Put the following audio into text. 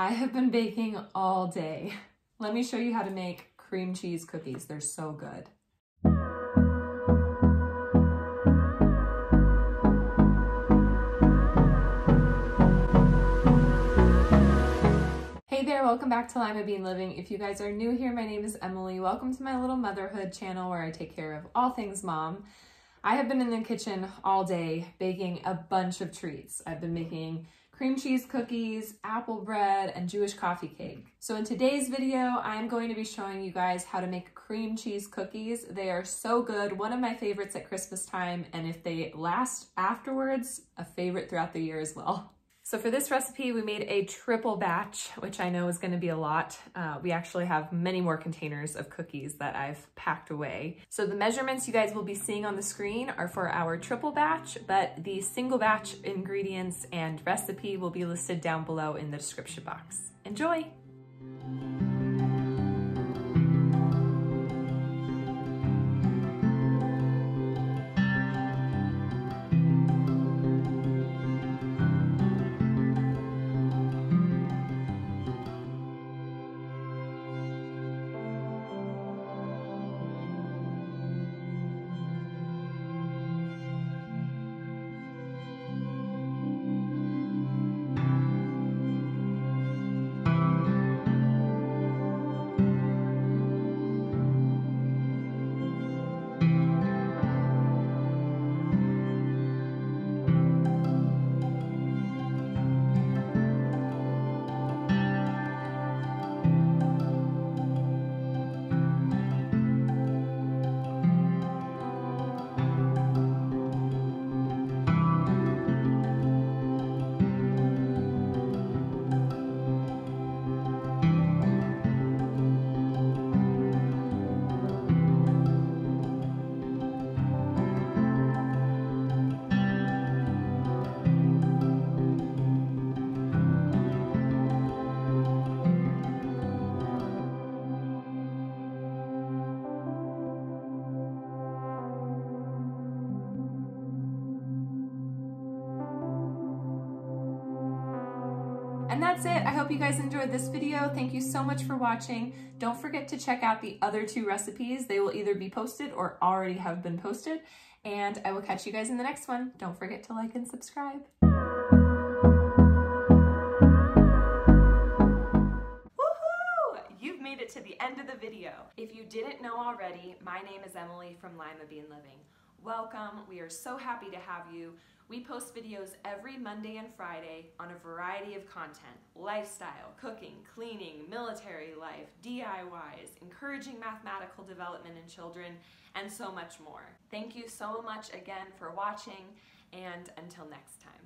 I have been baking all day. Let me show you how to make cream cheese cookies. They're so good. Hey there, welcome back to Limabean Living. If you guys are new here, my name is Emily. Welcome to my little motherhood channel where I take care of all things mom. I have been in the kitchen all day baking a bunch of treats. I've been making cream cheese cookies, apple bread, and Jewish coffee cake. So in today's video, I'm going to be showing you guys how to make cream cheese cookies. They are so good, one of my favorites at Christmas time, and if they last afterwards, a favorite throughout the year as well. So for this recipe, we made a triple batch, which I know is gonna be a lot. Uh, we actually have many more containers of cookies that I've packed away. So the measurements you guys will be seeing on the screen are for our triple batch, but the single batch ingredients and recipe will be listed down below in the description box. Enjoy! And that's it. I hope you guys enjoyed this video. Thank you so much for watching. Don't forget to check out the other two recipes. They will either be posted or already have been posted. And I will catch you guys in the next one. Don't forget to like and subscribe. Woohoo! You've made it to the end of the video. If you didn't know already, my name is Emily from Limabean Living. Welcome. We are so happy to have you. We post videos every Monday and Friday on a variety of content lifestyle, cooking, cleaning, military life, DIYs, encouraging mathematical development in children, and so much more. Thank you so much again for watching, and until next time.